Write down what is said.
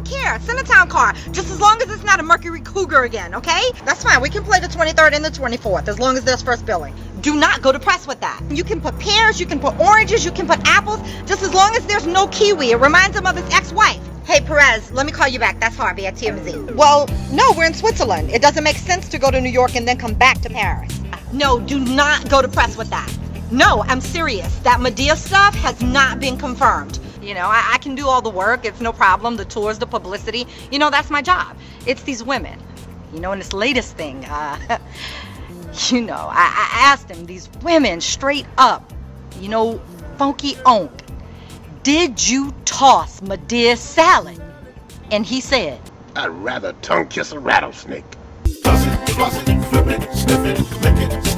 don't care. Send a town car. Just as long as it's not a Mercury Cougar again, okay? That's fine. We can play the 23rd and the 24th as long as there's first billing. Do not go to press with that. You can put pears, you can put oranges, you can put apples, just as long as there's no kiwi. It reminds him of his ex-wife. Hey, Perez, let me call you back. That's Harvey at TMZ. Well, no, we're in Switzerland. It doesn't make sense to go to New York and then come back to Paris. No, do not go to press with that. No, I'm serious. That Madea stuff has not been confirmed. You know, I, I, can do all the work. It's no problem. The tours, the publicity. You know, that's my job. It's these women. You know, and this latest thing, uh, you know, I, I asked him, these women straight up, you know, Funky Unc, did you toss Madea salad? And he said, I'd rather tongue kiss a rattlesnake. Toss it, toss it, flip it, sniff it, lick it, stick it, get it, quit it,